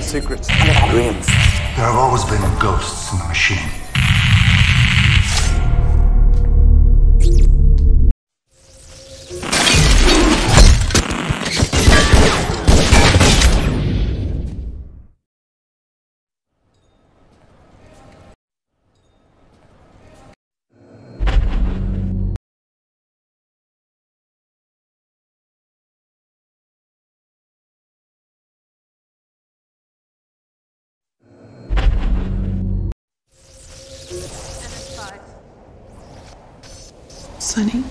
Secrets. Dreams. There have always been ghosts in the machine. Sunny?